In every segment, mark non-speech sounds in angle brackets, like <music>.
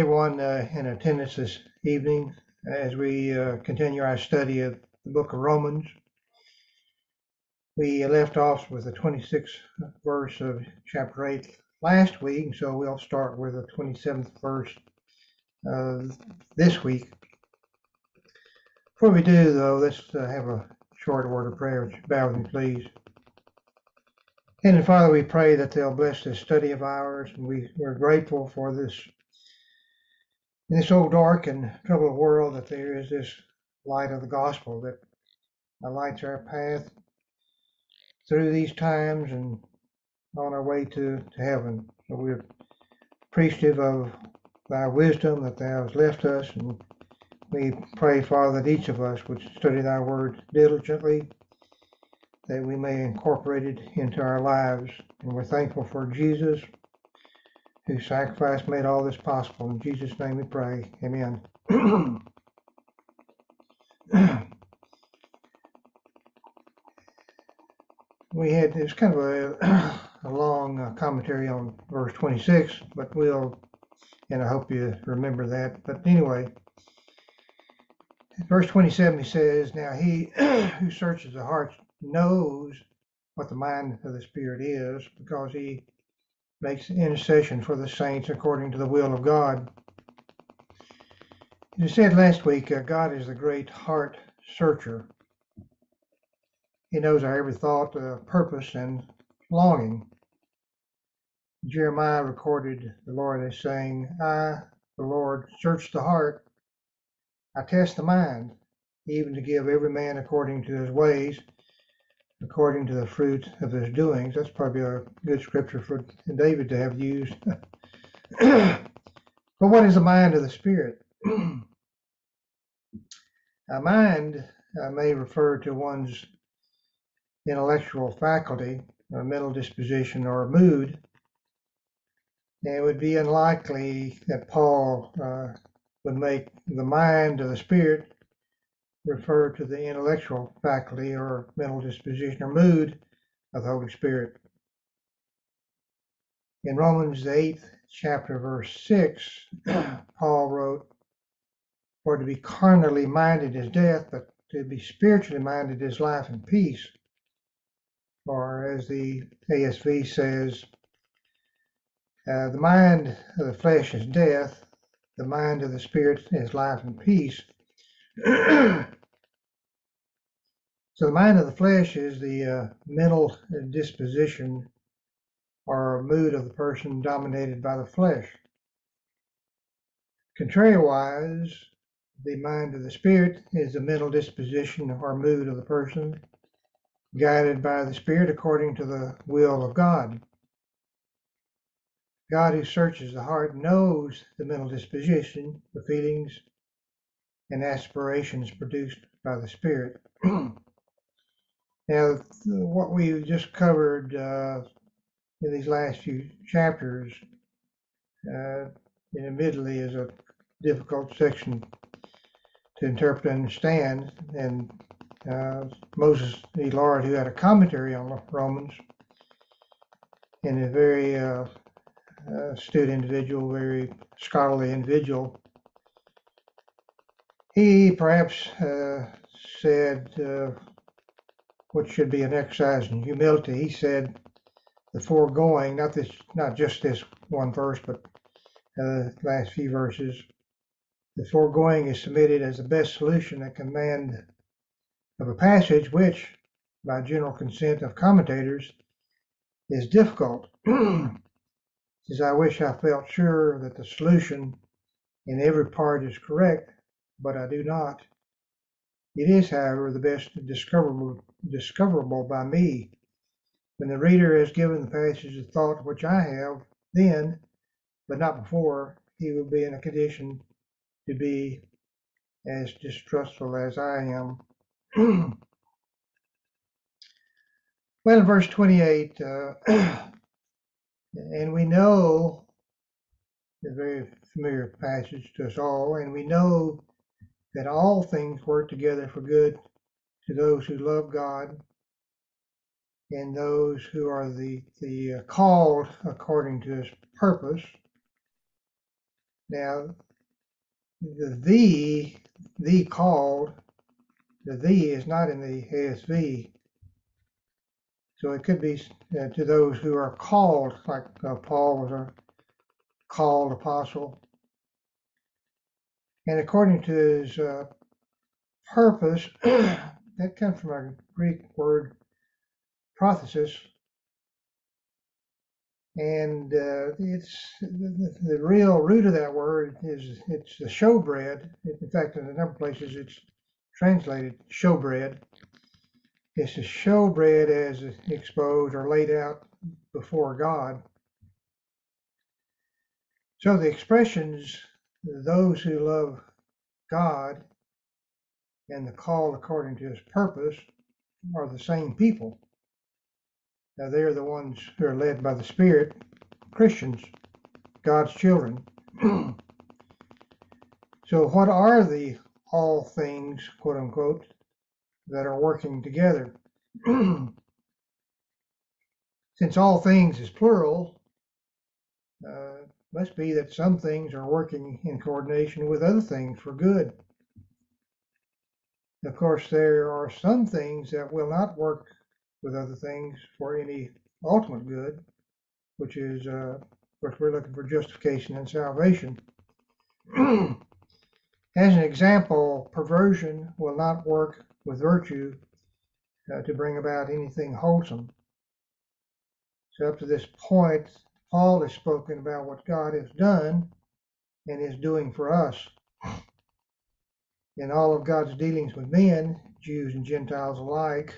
everyone uh, in attendance this evening as we uh, continue our study of the book of Romans. We left off with the 26th verse of chapter 8 last week, so we'll start with the 27th verse uh, this week. Before we do, though, let's uh, have a short word of prayer. Bow with me, please. And Father, we pray that they'll bless this study of ours, and we, we're grateful for this in this old dark and troubled world that there is this light of the gospel that lights our path through these times and on our way to, to heaven. So we're appreciative of thy wisdom that thou hast left us, and we pray, Father, that each of us would study thy word diligently, that we may incorporate it into our lives. And we're thankful for Jesus whose sacrifice made all this possible. In Jesus' name we pray. Amen. <clears throat> we had this kind of a, <clears throat> a long uh, commentary on verse 26, but we'll, and I hope you remember that. But anyway, verse 27 he says, Now he <clears throat> who searches the heart knows what the mind of the Spirit is, because he makes intercession for the saints according to the will of God. As I said last week, uh, God is the great heart searcher. He knows our every thought, uh, purpose, and longing. Jeremiah recorded the Lord as saying, I, the Lord, search the heart. I test the mind, even to give every man according to his ways according to the fruit of his doings. That's probably a good scripture for David to have used. <clears throat> but what is the mind of the Spirit? <clears throat> a mind uh, may refer to one's intellectual faculty, or mental disposition, or mood. And it would be unlikely that Paul uh, would make the mind of the Spirit refer to the intellectual faculty or mental disposition or mood of the Holy Spirit. In Romans, the eighth chapter, verse 6, <clears throat> Paul wrote, For to be carnally minded is death, but to be spiritually minded is life and peace. Or as the ASV says, uh, the mind of the flesh is death, the mind of the spirit is life and peace. <clears throat> so the mind of the flesh is the uh, mental disposition or mood of the person dominated by the flesh. Contrariwise, the mind of the spirit is the mental disposition or mood of the person guided by the spirit according to the will of God. God who searches the heart knows the mental disposition, the feelings, and aspirations produced by the Spirit. <clears throat> now, what we just covered uh, in these last few chapters, uh, admittedly, is a difficult section to interpret and understand. And uh, Moses E. Lard, who had a commentary on Romans, and a very uh, astute individual, very scholarly individual, he perhaps uh, said uh, what should be an exercise in humility. He said the foregoing, not this, not just this one verse, but uh, last few verses. The foregoing is submitted as the best solution that at command of a passage which, by general consent of commentators, is difficult. <clears throat> As I wish I felt sure that the solution in every part is correct, but I do not. It is, however, the best discoverable, discoverable by me. When the reader has given the passage of thought which I have, then, but not before, he will be in a condition to be as distrustful as I am. <clears throat> well, in verse 28, uh, <clears throat> and we know, a very familiar passage to us all, and we know that all things work together for good to those who love God and those who are the, the uh, called according to his purpose. Now, the the, the called, the the is not in the ASV. So it could be uh, to those who are called, like uh, Paul was a called apostle. And according to his uh, purpose, <clears throat> that comes from a Greek word, prothesis, and uh, it's the, the, real root of that word is it's the showbread. In fact, in a number of places it's translated showbread. It's the showbread as exposed or laid out before God. So the expressions, those who love God and the call according to his purpose, are the same people. Now, they're the ones who are led by the Spirit, Christians, God's children. <clears throat> so, what are the all things, quote unquote, that are working together? <clears throat> Since all things is plural, uh, must be that some things are working in coordination with other things for good. Of course, there are some things that will not work with other things for any ultimate good, which is, uh, of course, we're looking for justification and salvation. <clears throat> As an example, perversion will not work with virtue uh, to bring about anything wholesome. So, up to this point, Paul has spoken about what God has done and is doing for us. In all of God's dealings with men, Jews and Gentiles alike,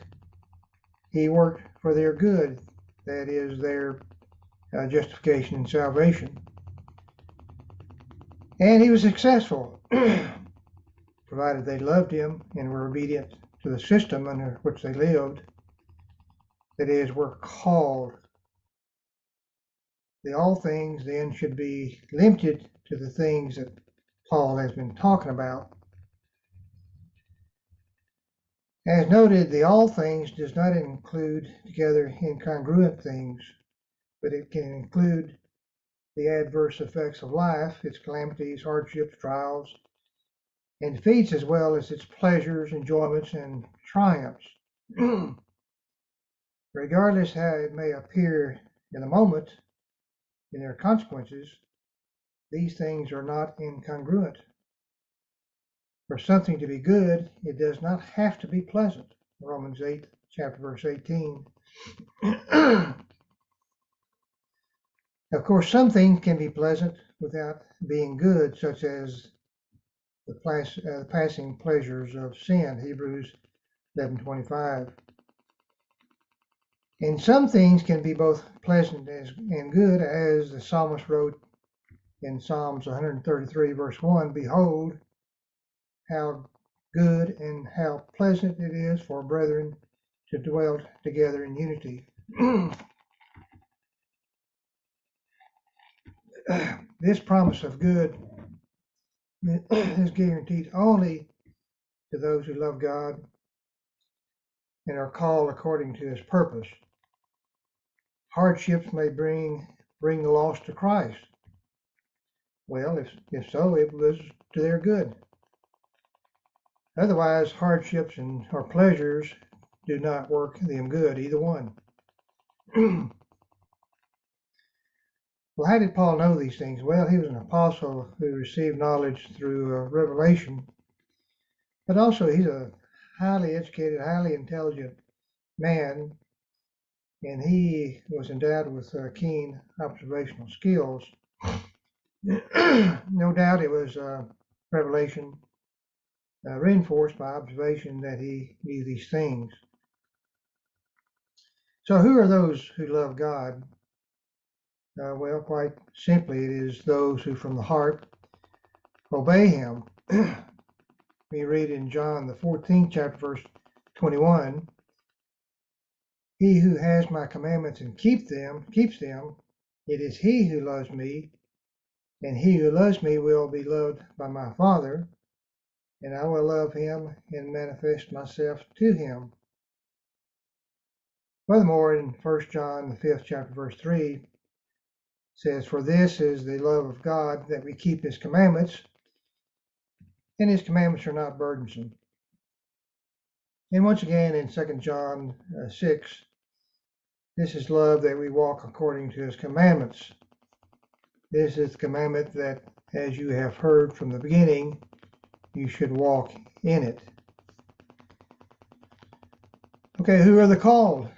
he worked for their good, that is, their uh, justification and salvation. And he was successful, <clears throat> provided they loved him and were obedient to the system under which they lived. That is, were called. The all things then should be limited to the things that Paul has been talking about as noted, the all things does not include together incongruent things, but it can include the adverse effects of life, its calamities, hardships, trials, and defeats, as well as its pleasures, enjoyments, and triumphs. <clears throat> Regardless how it may appear in the moment, in their consequences, these things are not incongruent. For something to be good, it does not have to be pleasant. Romans 8, chapter verse 18. <clears throat> of course, some things can be pleasant without being good, such as the uh, passing pleasures of sin, Hebrews 11:25. And some things can be both pleasant and good, as the psalmist wrote in Psalms 133, verse 1 Behold, how good and how pleasant it is for brethren to dwell together in unity. <clears throat> this promise of good <clears throat> is guaranteed only to those who love God and are called according to his purpose. Hardships may bring bring the lost to Christ. Well, if, if so, it was to their good. Otherwise, hardships and or pleasures do not work them good, either one. <clears throat> well, how did Paul know these things? Well, he was an apostle who received knowledge through uh, revelation, but also he's a highly educated, highly intelligent man, and he was endowed with uh, keen observational skills. <clears throat> no doubt it was uh, revelation uh, reinforced by observation that he knew these things. So, who are those who love God? Uh, well, quite simply, it is those who from the heart obey Him. <clears throat> we read in John, the 14th chapter, verse 21 He who has my commandments and keep them, keeps them, it is he who loves me, and he who loves me will be loved by my Father, and I will love him and manifest myself to him. Furthermore, in 1 John, the fifth chapter, verse 3, says, For this is the love of God, that we keep his commandments, and his commandments are not burdensome. And once again in 2 John uh, 6, this is love that we walk according to his commandments. This is the commandment that, as you have heard from the beginning, you should walk in it. Okay, who are the called?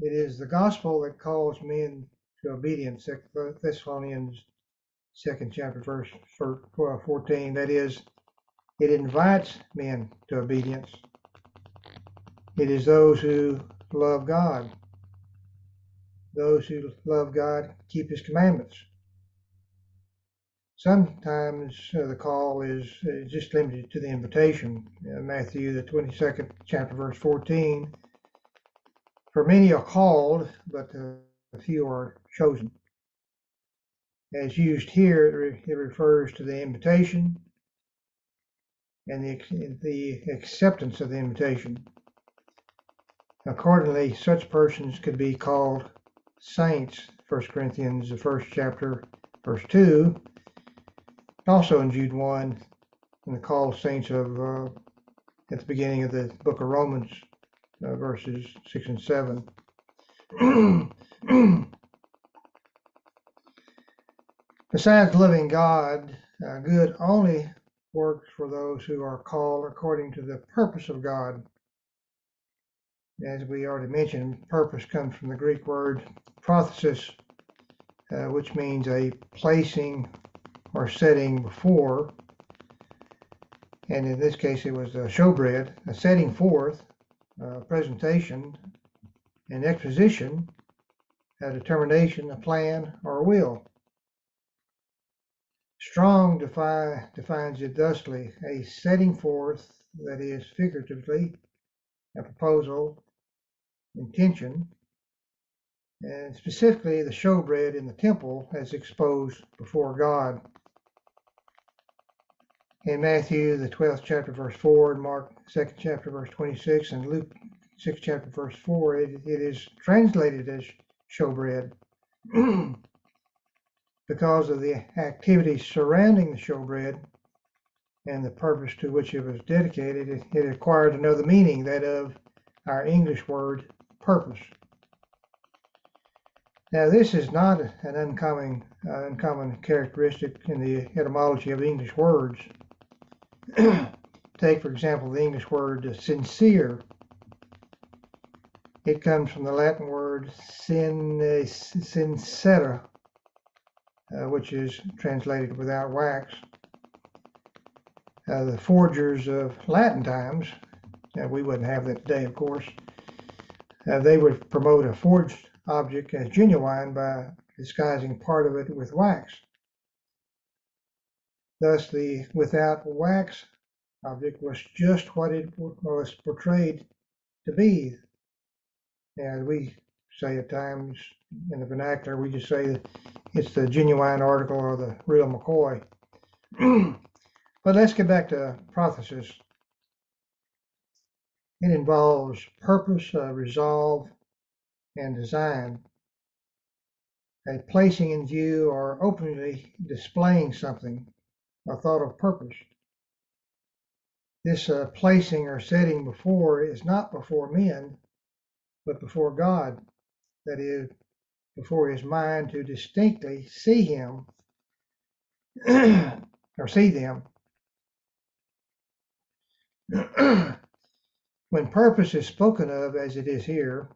It is the gospel that calls men to obedience. Uh, Thessalonians second chapter verse uh, 14. That is, it invites men to obedience. It is those who love God. Those who love God keep his commandments. Sometimes uh, the call is uh, just limited to the invitation. Uh, Matthew, the 22nd chapter, verse 14. For many are called, but a few are chosen. As used here, it, re it refers to the invitation and the, the acceptance of the invitation. Accordingly, such persons could be called saints, 1 Corinthians, the first chapter, verse 2, also in Jude 1, in the call of saints of uh, at the beginning of the book of Romans, uh, verses 6 and 7. <clears throat> Besides living God, uh, good only works for those who are called according to the purpose of God. As we already mentioned, purpose comes from the Greek word prothesis, uh, which means a placing or setting before. And in this case, it was a showbread, a setting forth, a presentation, an exposition, a determination, a plan, or a will. Strong defi defines it thusly a setting forth, that is, figuratively, a proposal, intention, and specifically the showbread in the temple as exposed before God. In Matthew, the 12th chapter, verse 4, and Mark, 2nd chapter, verse 26, and Luke, 6th chapter, verse 4, it, it is translated as showbread <clears throat> because of the activities surrounding the showbread and the purpose to which it was dedicated. It, it acquired another meaning, that of our English word purpose. Now, this is not an uncommon, uh, uncommon characteristic in the etymology of English words. <clears throat> Take, for example, the English word sincere. It comes from the Latin word sin, sincera, uh, which is translated without wax. Uh, the forgers of Latin times, we wouldn't have that today, of course, uh, they would promote a forged object as genuine by disguising part of it with wax. Thus, the without wax object was just what it was portrayed to be. As we say at times in the vernacular, we just say it's the genuine article or the real McCoy. <clears throat> but let's get back to prothesis. It involves purpose, uh, resolve, and design. A placing in view or openly displaying something, a thought of purpose. This uh, placing or setting before is not before men, but before God. That is, before his mind to distinctly see him <clears throat> or see them. <clears throat> when purpose is spoken of, as it is here,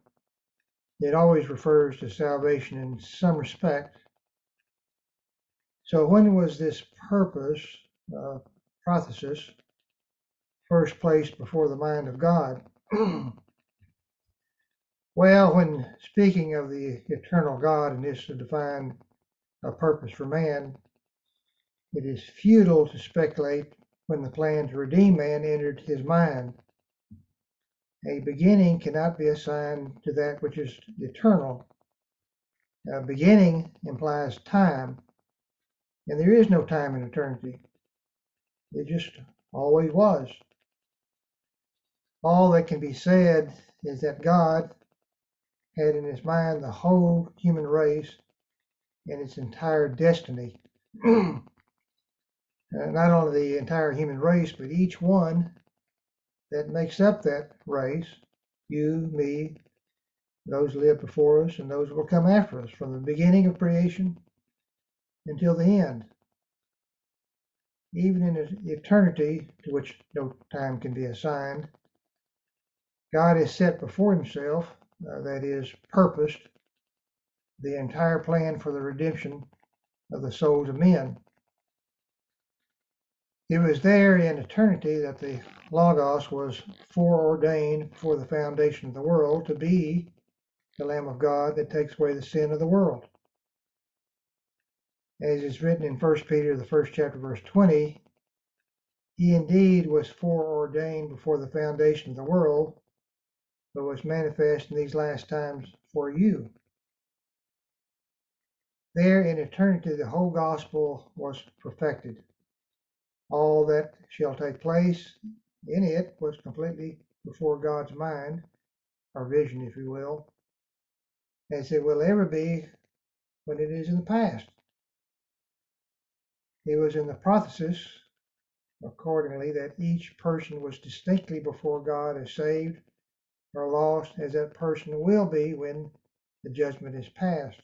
it always refers to salvation in some respect. So when was this purpose, uh, prothesis, first placed before the mind of God? <clears throat> well, when speaking of the eternal God and this to define a purpose for man, it is futile to speculate when the plan to redeem man entered his mind. A beginning cannot be assigned to that which is eternal. A beginning implies time, and there is no time in eternity. It just always was. All that can be said is that God had in his mind the whole human race and its entire destiny. <clears throat> uh, not only the entire human race, but each one that makes up that race you, me, those live before us, and those will come after us from the beginning of creation until the end. Even in eternity, to which no time can be assigned, God has set before himself, uh, that is, purposed, the entire plan for the redemption of the souls of men. It was there in eternity that the Logos was foreordained before the foundation of the world to be the Lamb of God that takes away the sin of the world. As is written in 1 Peter, the first chapter, verse 20, he indeed was foreordained before the foundation of the world, but was manifest in these last times for you. There in eternity, the whole gospel was perfected. All that shall take place in it was completely before God's mind, or vision, if you will, as it will ever be when it is in the past. It was in the prothesis, accordingly, that each person was distinctly before God as saved or lost as that person will be when the judgment is passed.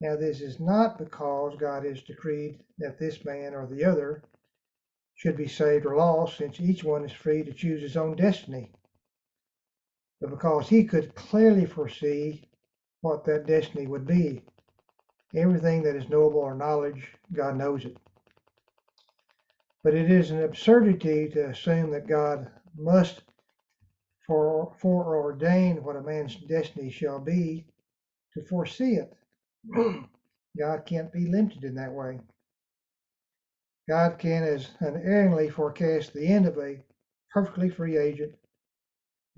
Now, this is not because God has decreed that this man or the other should be saved or lost, since each one is free to choose his own destiny, but because he could clearly foresee what that destiny would be. Everything that is knowable or knowledge, God knows it. But it is an absurdity to assume that God must for, foreordain what a man's destiny shall be to foresee it. <clears throat> God can't be limited in that way. God can as unerringly forecast the end of a perfectly free agent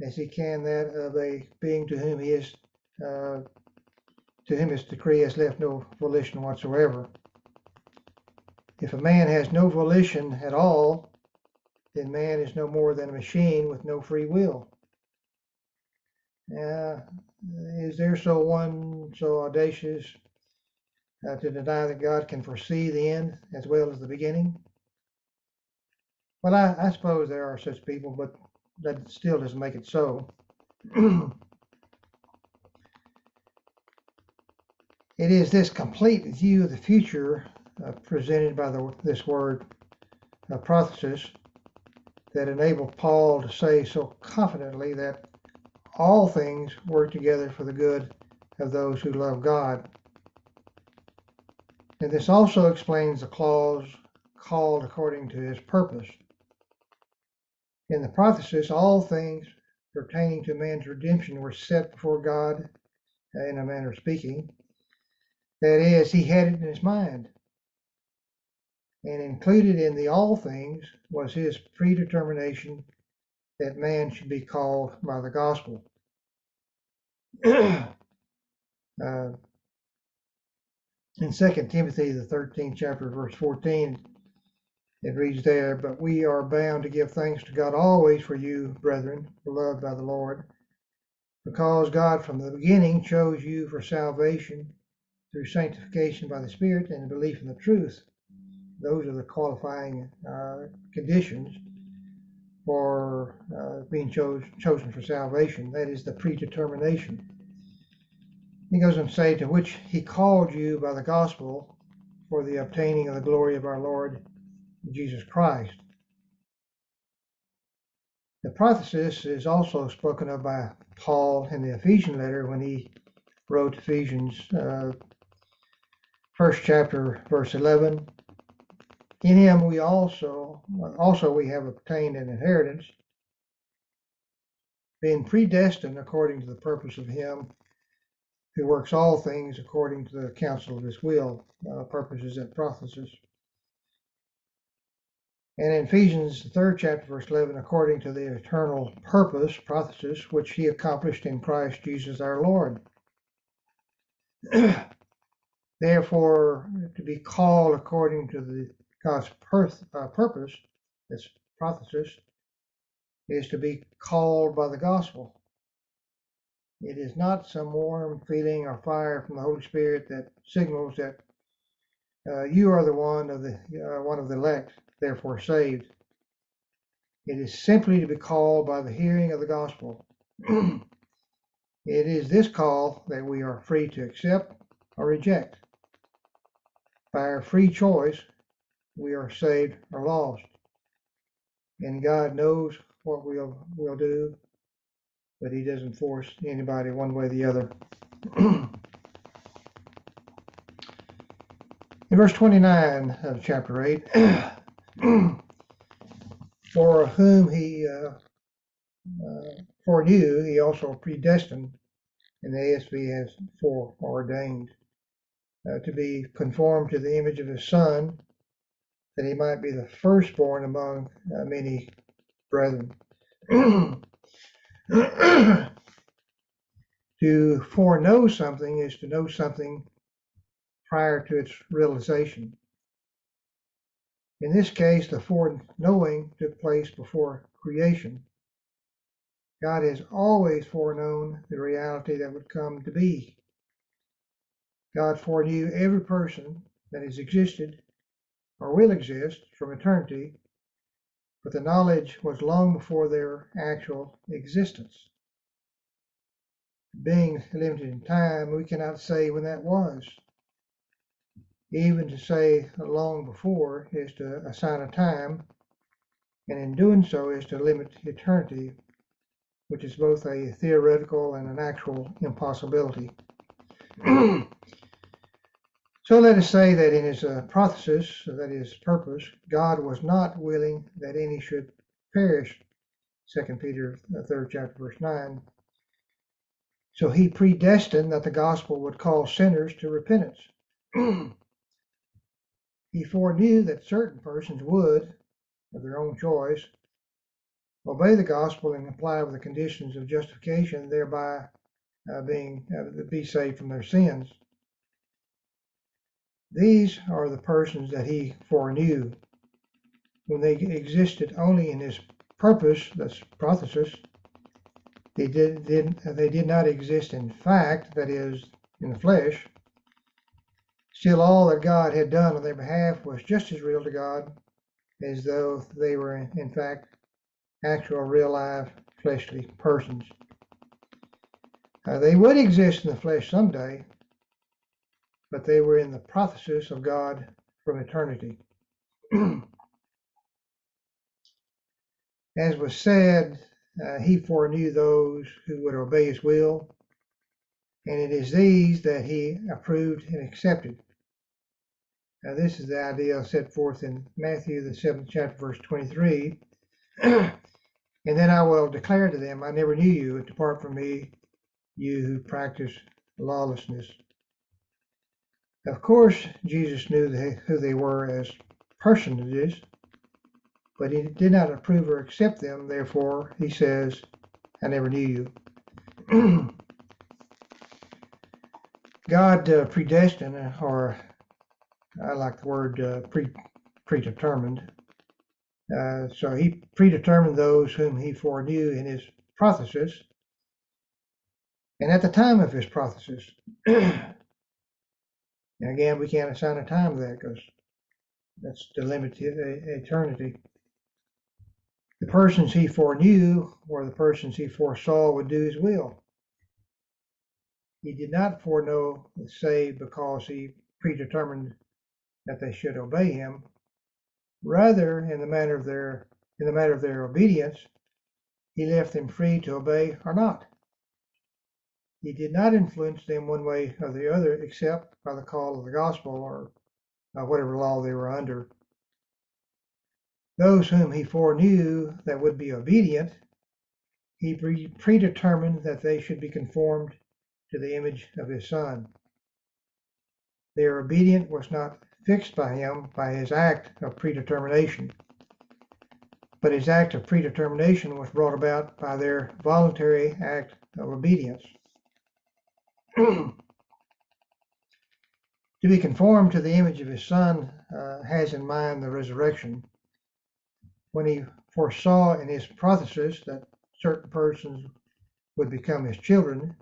as he can that of a being to whom he is uh, to whom his decree has left no volition whatsoever. If a man has no volition at all, then man is no more than a machine with no free will. Uh, is there so one so audacious uh, to deny that God can foresee the end as well as the beginning? Well, I, I suppose there are such people, but that still doesn't make it so. <clears throat> it is this complete view of the future uh, presented by the, this word uh, that enabled Paul to say so confidently that all things work together for the good of those who love God. And this also explains the clause called according to his purpose. In the prothesis, all things pertaining to man's redemption were set before God, in a manner of speaking. That is, he had it in his mind. And included in the all things was his predetermination that man should be called by the gospel. <clears throat> uh, in 2 Timothy, the 13th chapter, verse 14, it reads there, But we are bound to give thanks to God always for you, brethren, beloved by the Lord, because God from the beginning chose you for salvation through sanctification by the Spirit and belief in the truth. Those are the qualifying uh, conditions for uh, being chose, chosen for salvation. That is the predetermination. He goes on to say, To which he called you by the gospel for the obtaining of the glory of our Lord Jesus Christ. The prothesis is also spoken of by Paul in the Ephesian letter when he wrote Ephesians uh, first chapter verse 11 in him we also also we have obtained an inheritance, being predestined according to the purpose of him who works all things according to the counsel of his will, uh, purposes and prothesis. And in Ephesians, the third chapter, verse 11, according to the eternal purpose, prothesis, which he accomplished in Christ Jesus our Lord. <clears throat> Therefore, to be called according to the God's uh, purpose, this prothesis, is to be called by the gospel. It is not some warm feeling or fire from the Holy Spirit that signals that uh, you are the one of the uh, one of the elect, therefore saved. It is simply to be called by the hearing of the gospel. <clears throat> it is this call that we are free to accept or reject. By our free choice, we are saved or lost. And God knows what we'll, we'll do, but He doesn't force anybody one way or the other. <clears throat> In verse 29 of chapter 8, <clears throat> for whom he uh, uh, foreknew, he also predestined, and the ASV has foreordained, uh, to be conformed to the image of his Son, that he might be the firstborn among uh, many brethren. <clears throat> to foreknow something is to know something prior to its realization. In this case, the foreknowing took place before creation. God has always foreknown the reality that would come to be. God foreknew every person that has existed or will exist from eternity, but the knowledge was long before their actual existence. Being limited in time, we cannot say when that was. Even to say long before is to assign a time, and in doing so is to limit eternity, which is both a theoretical and an actual impossibility. <clears throat> so let us say that in his uh, prothesis, that is purpose, God was not willing that any should perish. 2 Peter, the third chapter, verse 9. So he predestined that the gospel would call sinners to repentance. <clears throat> He foreknew that certain persons would, of their own choice, obey the gospel and comply with the conditions of justification, thereby uh, being uh, be saved from their sins. These are the persons that he foreknew. When they existed only in his purpose, that's prothesis, they did, did, they did not exist in fact, that is, in the flesh. Still, all that God had done on their behalf was just as real to God as though they were, in fact, actual, real life, fleshly persons. Uh, they would exist in the flesh someday, but they were in the prothesis of God from eternity. <clears throat> As was said, uh, he foreknew those who would obey his will, and it is these that he approved and accepted. Now, this is the idea set forth in Matthew, the seventh chapter, verse 23. <clears throat> and then I will declare to them, I never knew you. Depart from me, you who practice lawlessness. Of course, Jesus knew who they were as personages, but he did not approve or accept them. Therefore, he says, I never knew you. <clears throat> God uh, predestined or I like the word uh, pre predetermined. Uh, so he predetermined those whom he foreknew in his prothesis. And at the time of his <clears throat> prothesis, again, we can't assign a time to that because that's the limited eternity. The persons he foreknew or the persons he foresaw would do his will. He did not foreknow the saved because he predetermined that they should obey him. Rather, in the matter of their in the matter of their obedience, he left them free to obey or not. He did not influence them one way or the other except by the call of the gospel or by whatever law they were under. Those whom he foreknew that would be obedient, he pre predetermined that they should be conformed to the image of his son. Their obedience was not fixed by him by his act of predetermination. But his act of predetermination was brought about by their voluntary act of obedience. To be conformed to the image of his son uh, has in mind the resurrection. When he foresaw in his prothesis that certain persons would become his children,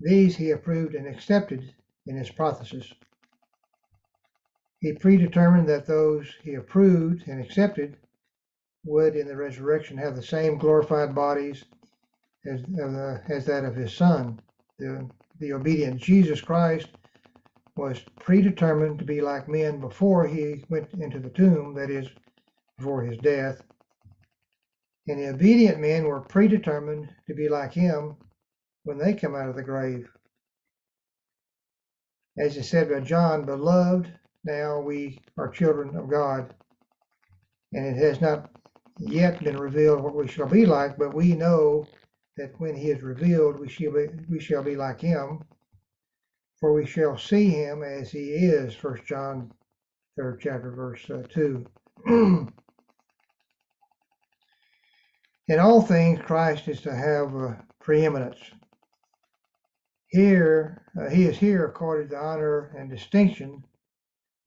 These he approved and accepted in his prothesis. He predetermined that those he approved and accepted would in the resurrection have the same glorified bodies as, uh, as that of his son. The, the obedient Jesus Christ was predetermined to be like men before he went into the tomb, that is, before his death. And the obedient men were predetermined to be like him when they come out of the grave. As is said by John, beloved, now we are children of God. And it has not yet been revealed what we shall be like, but we know that when he is revealed, we shall be, we shall be like him, for we shall see him as he is. First John, third chapter, verse uh, two. <clears throat> In all things, Christ is to have uh, preeminence. Here, uh, he is here accorded the honor and distinction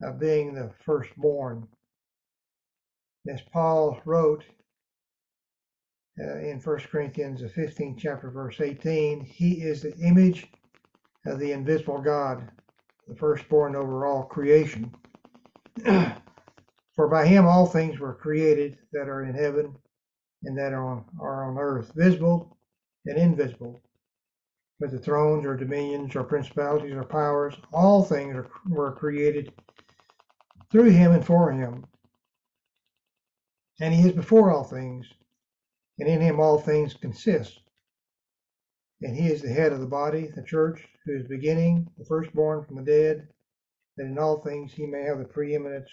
of being the firstborn. As Paul wrote uh, in 1 Corinthians, the 15th chapter, verse 18, he is the image of the invisible God, the firstborn over all creation. <clears throat> For by him all things were created that are in heaven and that are on, are on earth, visible and invisible. Whether thrones or dominions or principalities or powers, all things are, were created through him and for him. And he is before all things, and in him all things consist. And he is the head of the body, the church, who is beginning, the firstborn from the dead, that in all things he may have the preeminence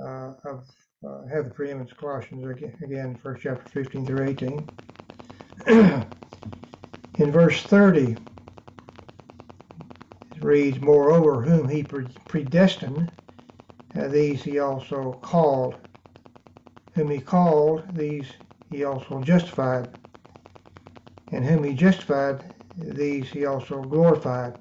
uh, of uh, have the preeminence. Colossians again, first chapter 15 through 18. <clears throat> in verse 30, it reads, Moreover, whom he predestined, uh, these he also called. Whom he called, these he also justified. And whom he justified, these he also glorified.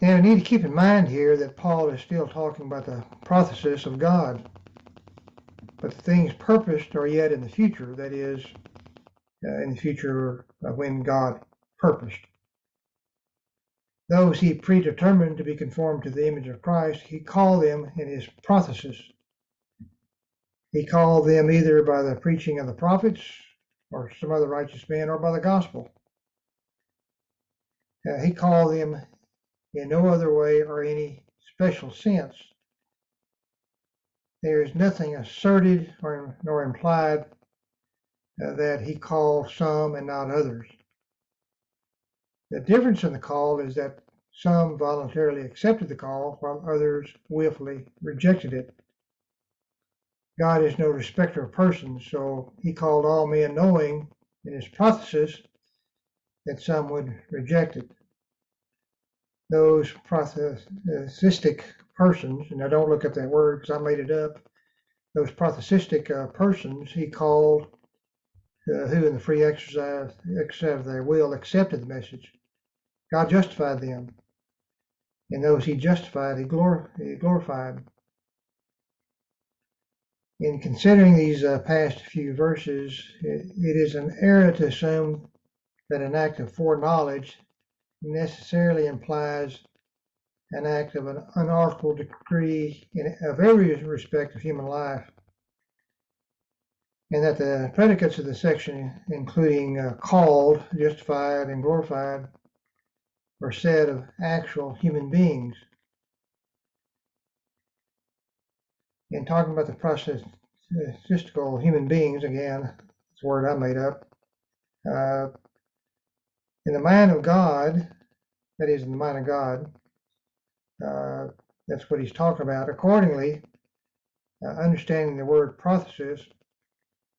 Now, we need to keep in mind here that Paul is still talking about the prothesis of God. But the things purposed are yet in the future, that is, uh, in the future when God purposed. Those he predetermined to be conformed to the image of Christ, he called them in his prothesis. He called them either by the preaching of the prophets or some other righteous man or by the gospel. Uh, he called them in no other way or any special sense. There is nothing asserted or nor implied uh, that he called some and not others. The difference in the call is that some voluntarily accepted the call while others willfully rejected it. God is no respecter of persons, so he called all men knowing in his prothesis that some would reject it those prothesistic persons, and I don't look up that word because I made it up, those prothesistic uh, persons he called uh, who in the free exercise, exercise of their will accepted the message. God justified them. And those he justified, he, glor- he glorified. In considering these uh, past few verses, it, it is an error to assume that an act of foreknowledge necessarily implies an act of an unartful decree in, of every respect of human life, and that the predicates of the section, including uh, called, justified, and glorified, are said of actual human beings. In talking about the process, statistical human beings, again, it's a word I made up, uh, in the mind of God, that is, in the mind of God, uh, that's what he's talking about. Accordingly, uh, understanding the word prothesis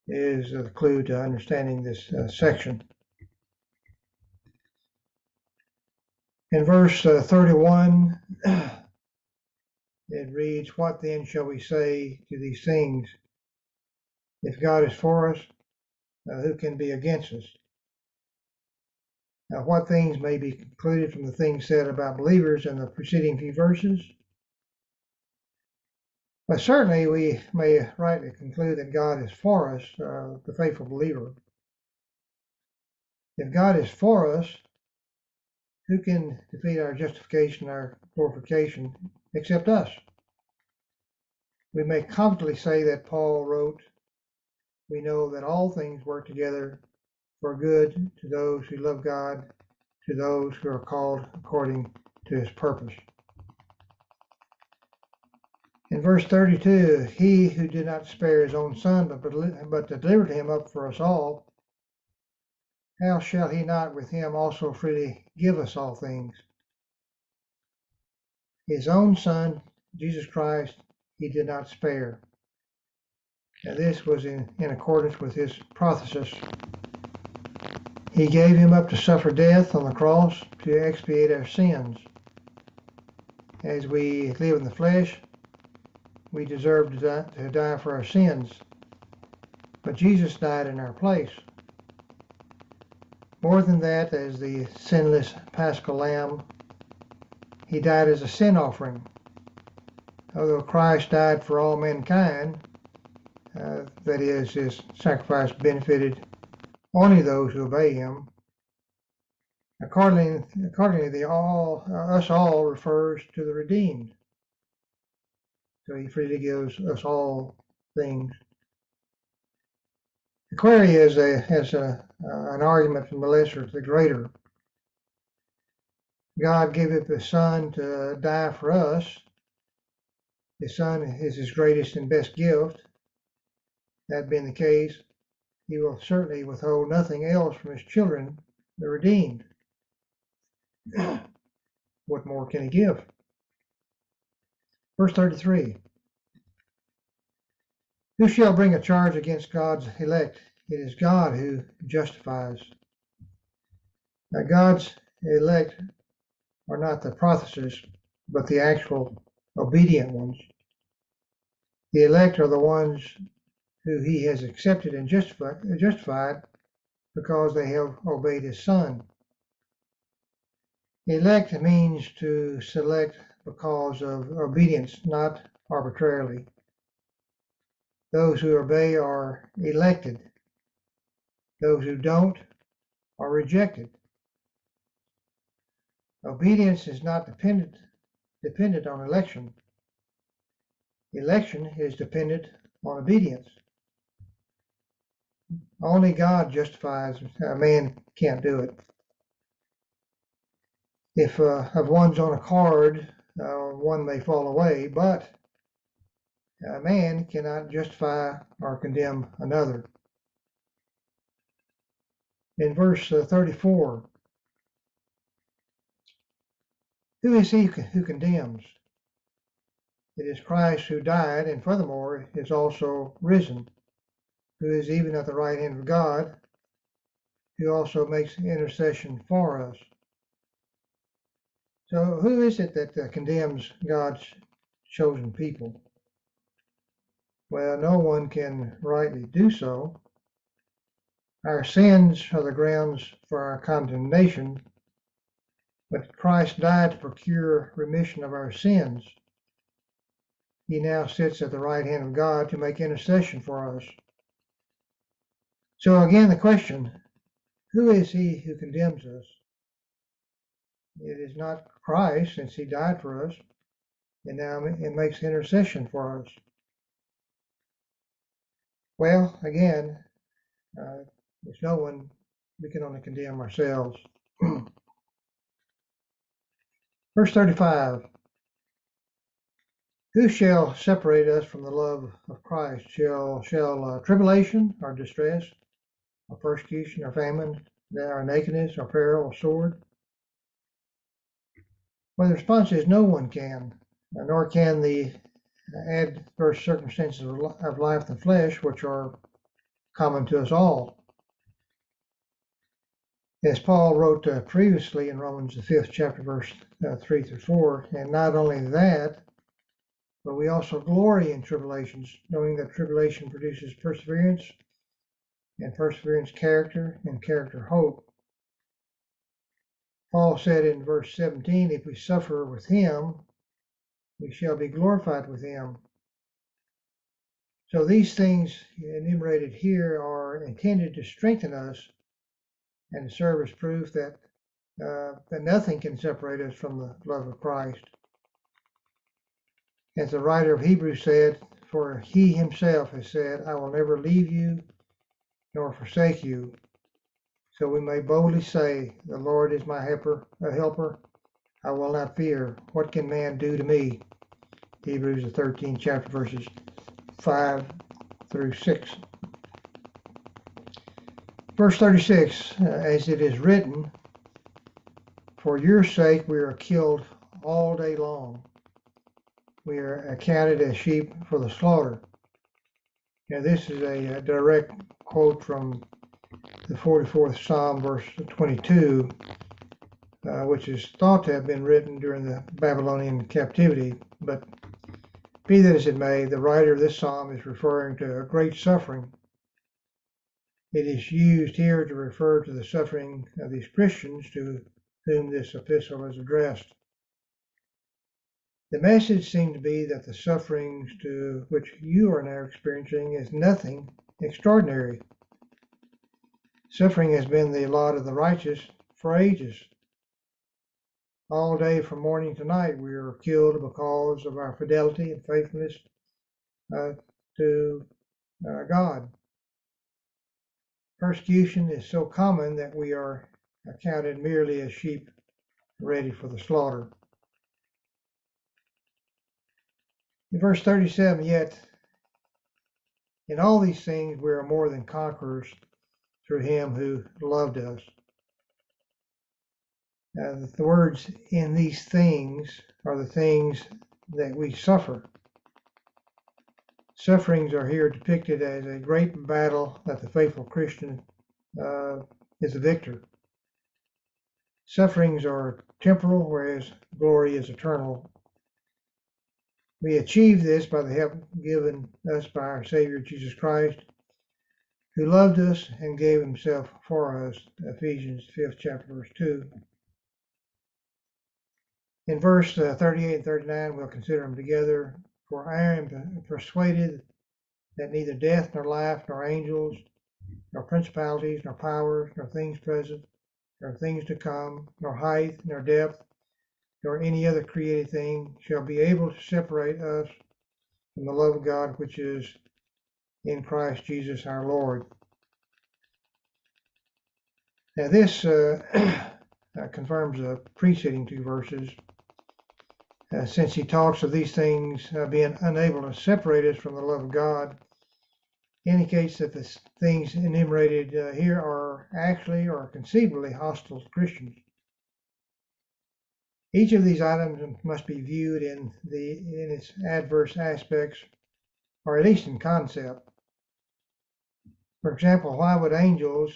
is the clue to understanding this uh, section. In verse uh, 31, <clears throat> it reads, What then shall we say to these things? If God is for us, uh, who can be against us? Now, what things may be concluded from the things said about believers in the preceding few verses? But certainly we may rightly conclude that God is for us, uh, the faithful believer. If God is for us, who can defeat our justification, our glorification, except us? We may confidently say that Paul wrote, We know that all things work together for good to those who love God, to those who are called according to his purpose. In verse 32, he who did not spare his own son, but, but delivered him up for us all, how shall he not with him also freely give us all things? His own son, Jesus Christ, he did not spare. Now this was in, in accordance with his prophecies. He gave him up to suffer death on the cross to expiate our sins. As we live in the flesh, we deserve to die, to die for our sins. But Jesus died in our place. More than that, as the sinless paschal lamb, he died as a sin offering. Although Christ died for all mankind, uh, that is, his sacrifice benefited only those who obey him. Accordingly, accordingly the all, uh, us all refers to the redeemed. So he freely gives us all things. The query is a, has a, uh, an argument from the lesser to the greater. God gave up his son to die for us. His son is his greatest and best gift. That being the case, he will certainly withhold nothing else from his children, the redeemed. <clears throat> what more can he give? Verse 33 Who shall bring a charge against God's elect? It is God who justifies. Now, God's elect are not the prophets, but the actual obedient ones. The elect are the ones who he has accepted and justified because they have obeyed his son. Elect means to select because of obedience, not arbitrarily. Those who obey are elected. Those who don't are rejected. Obedience is not dependent dependent on election. Election is dependent on obedience. Only God justifies. A man can't do it. If uh, if one's on a card, uh, one may fall away, but a man cannot justify or condemn another. In verse uh, 34, who is he who condemns? It is Christ who died and furthermore is also risen who is even at the right hand of God, who also makes intercession for us. So, who is it that uh, condemns God's chosen people? Well, no one can rightly do so. Our sins are the grounds for our condemnation, but Christ died to procure remission of our sins. He now sits at the right hand of God to make intercession for us. So again, the question, who is he who condemns us? It is not Christ, since he died for us, and now it makes intercession for us. Well, again, uh, there's no one, we can only condemn ourselves. <clears throat> Verse 35 Who shall separate us from the love of Christ? Shall, shall uh, tribulation or distress, or persecution, or famine, or nakedness, or peril, or sword? Well, the response is no one can, nor can the adverse circumstances of life and flesh, which are common to us all. As Paul wrote uh, previously in Romans, the fifth chapter, verse uh, 3 through 4, and not only that, but we also glory in tribulations, knowing that tribulation produces perseverance, and perseverance character, and character hope. Paul said in verse 17, if we suffer with him, we shall be glorified with him. So these things enumerated here are intended to strengthen us and serve as proof that uh, that nothing can separate us from the love of Christ. As the writer of Hebrews said, for he himself has said, I will never leave you nor forsake you. So we may boldly say, The Lord is my helper, a helper. I will not fear. What can man do to me? Hebrews the 13th chapter verses 5 through 6. Verse 36, uh, as it is written, For your sake we are killed all day long. We are accounted as sheep for the slaughter. Now, this is a, a direct quote from the 44th Psalm, verse 22, uh, which is thought to have been written during the Babylonian captivity. But be that as it may, the writer of this psalm is referring to a great suffering. It is used here to refer to the suffering of these Christians to whom this epistle is addressed. The message seemed to be that the sufferings to which you are now experiencing is nothing extraordinary. Suffering has been the lot of the righteous for ages. All day from morning to night, we are killed because of our fidelity and faithfulness uh, to uh, God. Persecution is so common that we are accounted merely as sheep ready for the slaughter. In verse 37, yet in all these things we are more than conquerors through him who loved us. Uh, the words in these things are the things that we suffer. Sufferings are here depicted as a great battle that the faithful Christian uh, is a victor. Sufferings are temporal, whereas glory is eternal. We achieve this by the help given us by our Savior Jesus Christ, who loved us and gave himself for us. Ephesians 5th chapter verse 2. In verse uh, 38 and 39, we'll consider them together. For I am persuaded that neither death, nor life, nor angels, nor principalities, nor powers, nor things present, nor things to come, nor height, nor depth, nor any other created thing shall be able to separate us from the love of God which is in Christ Jesus our Lord. Now, this uh, <clears throat> confirms the preceding two verses uh, since he talks of these things uh, being unable to separate us from the love of God, indicates that the things enumerated uh, here are actually or conceivably hostile to Christians. Each of these items must be viewed in the in its adverse aspects, or at least in concept. For example, why would angels,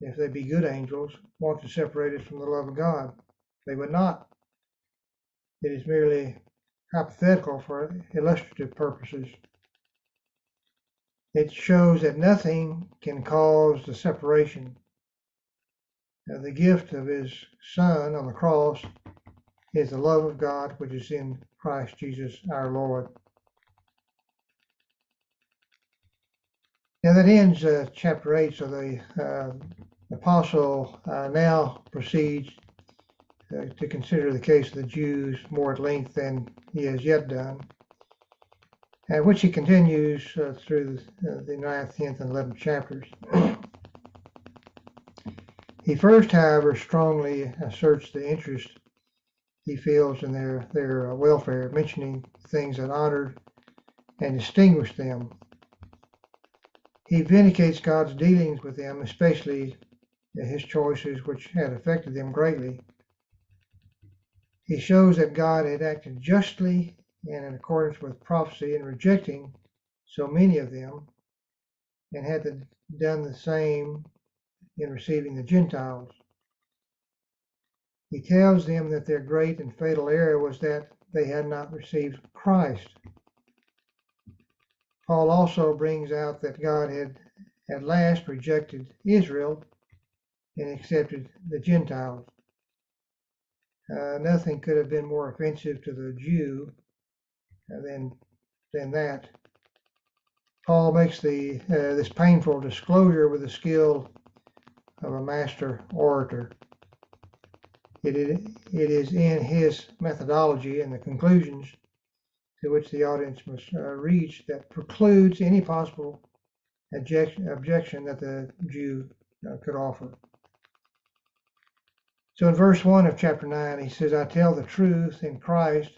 if they be good angels, want to separate us from the love of God? They would not. It is merely hypothetical for illustrative purposes. It shows that nothing can cause the separation. Now, the gift of his Son on the cross is the love of God which is in Christ Jesus our Lord. Now that ends uh, chapter 8, so the uh, apostle uh, now proceeds uh, to consider the case of the Jews more at length than he has yet done, and which he continues uh, through the, uh, the 9th, 10th, and 11th chapters. <clears throat> he first, however, strongly asserts the interest he feels in their, their welfare, mentioning things that honored and distinguished them. He vindicates God's dealings with them, especially his choices which had affected them greatly. He shows that God had acted justly and in accordance with prophecy in rejecting so many of them, and had done the same in receiving the Gentiles. He tells them that their great and fatal error was that they had not received Christ. Paul also brings out that God had at last rejected Israel and accepted the Gentiles. Uh, nothing could have been more offensive to the Jew uh, than than that. Paul makes the uh, this painful disclosure with the skill of a master orator. It is, it is in his methodology and the conclusions to which the audience must uh, reach that precludes any possible objection, objection that the Jew uh, could offer. So in verse 1 of chapter 9, he says, I tell the truth in Christ,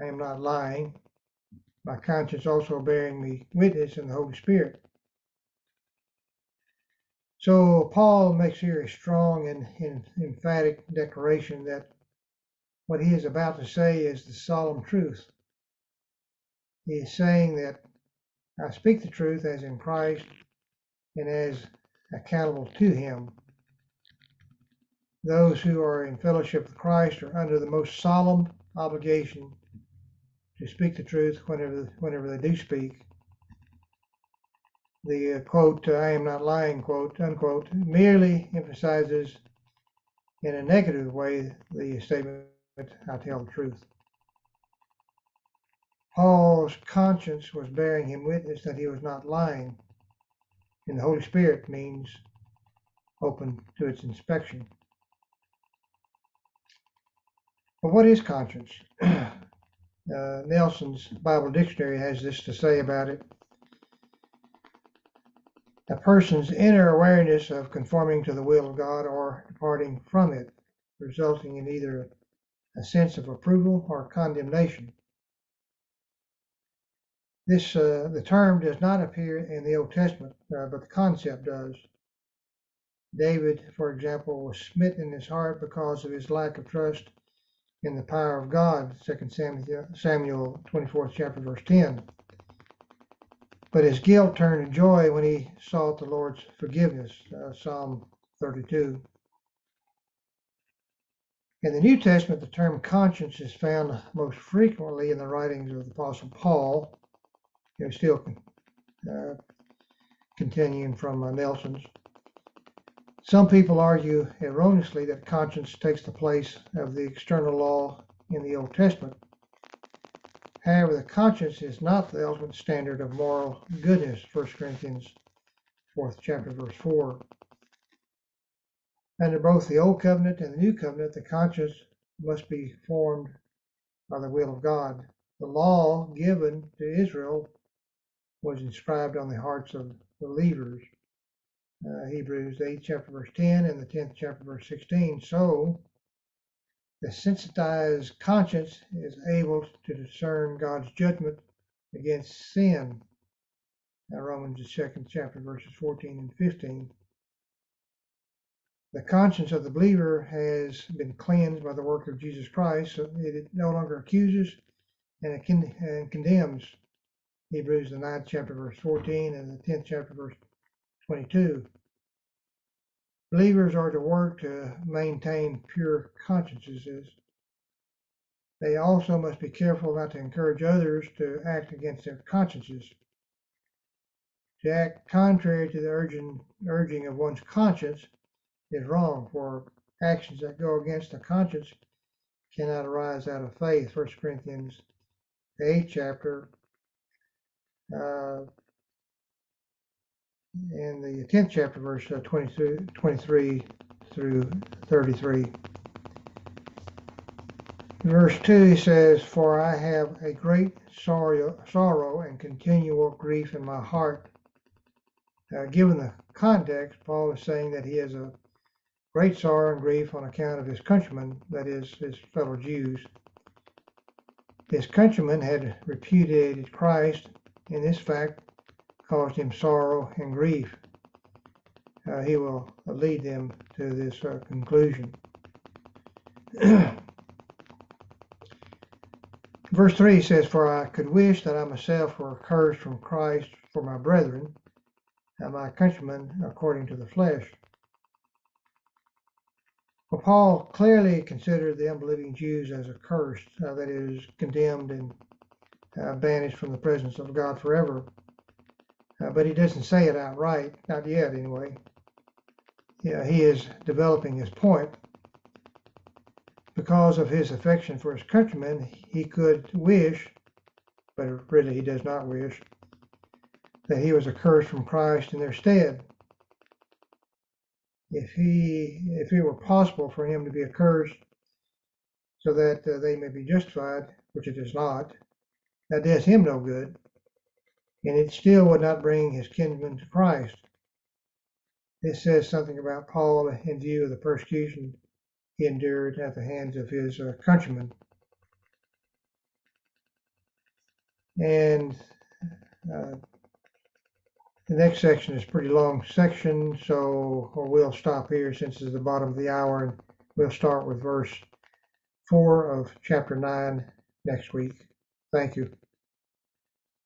I am not lying, my conscience also bearing me witness in the Holy Spirit. So Paul makes here a strong and, and emphatic declaration that what he is about to say is the solemn truth. He is saying that I speak the truth as in Christ and as accountable to him. Those who are in fellowship with Christ are under the most solemn obligation to speak the truth whenever whenever they do speak. The uh, quote, I am not lying, quote, unquote, merely emphasizes in a negative way the statement, I tell the truth. Paul's conscience was bearing him witness that he was not lying, and the Holy Spirit means open to its inspection. But what is conscience? <clears throat> uh, Nelson's Bible Dictionary has this to say about it. A person's inner awareness of conforming to the will of God or departing from it, resulting in either a sense of approval or condemnation. This uh, the term does not appear in the Old Testament, uh, but the concept does. David, for example, was smitten in his heart because of his lack of trust in the power of God, 2 Samuel, Samuel 24th chapter, verse 10. But his guilt turned to joy when he sought the Lord's forgiveness, uh, Psalm 32. In the New Testament, the term conscience is found most frequently in the writings of the Apostle Paul, you know, still uh, continuing from uh, Nelson's. Some people argue erroneously that conscience takes the place of the external law in the Old Testament. However, the conscience is not the ultimate standard of moral goodness, 1 Corinthians 4th chapter, verse 4. Under both the Old Covenant and the New Covenant, the conscience must be formed by the will of God. The law given to Israel was inscribed on the hearts of believers. Uh, Hebrews 8 chapter verse 10 and the 10th chapter verse 16. So the sensitized conscience is able to discern God's judgment against sin. Now Romans the second chapter verses 14 and 15. The conscience of the believer has been cleansed by the work of Jesus Christ, so it no longer accuses and, it con- and condemns Hebrews, the ninth chapter, verse 14, and the 10th chapter, verse 22. Believers are to work to maintain pure consciences. They also must be careful not to encourage others to act against their consciences. To act contrary to the urging, urging of one's conscience is wrong, for actions that go against the conscience cannot arise out of faith. 1 Corinthians, 8th chapter, uh, in the 10th chapter, verse uh, 22, 23 through 33. verse 2, he says, For I have a great sorrow, sorrow and continual grief in my heart. Uh, given the context, Paul is saying that he has a great sorrow and grief on account of his countrymen, that is, his fellow Jews. His countrymen had repudiated Christ and this fact caused him sorrow and grief. Uh, he will lead them to this uh, conclusion. <clears throat> Verse 3 says, For I could wish that I myself were accursed from Christ for my brethren, and my countrymen according to the flesh. Well, Paul clearly considered the unbelieving Jews as accursed, uh, that is, condemned and uh, banished from the presence of God forever. Uh, but he doesn't say it outright, not yet anyway. Yeah, he is developing his point. Because of his affection for his countrymen, he could wish, but really he does not wish, that he was accursed from Christ in their stead. if he, if it were possible for him to be accursed so that uh, they may be justified, which it is not, that does him no good, and it still would not bring his kinsmen to Christ. This says something about Paul in view of the persecution he endured at the hands of his uh, countrymen. And uh, the next section is a pretty long section, so we'll stop here since it's the bottom of the hour, and we'll start with verse 4 of chapter 9 next week. Thank you.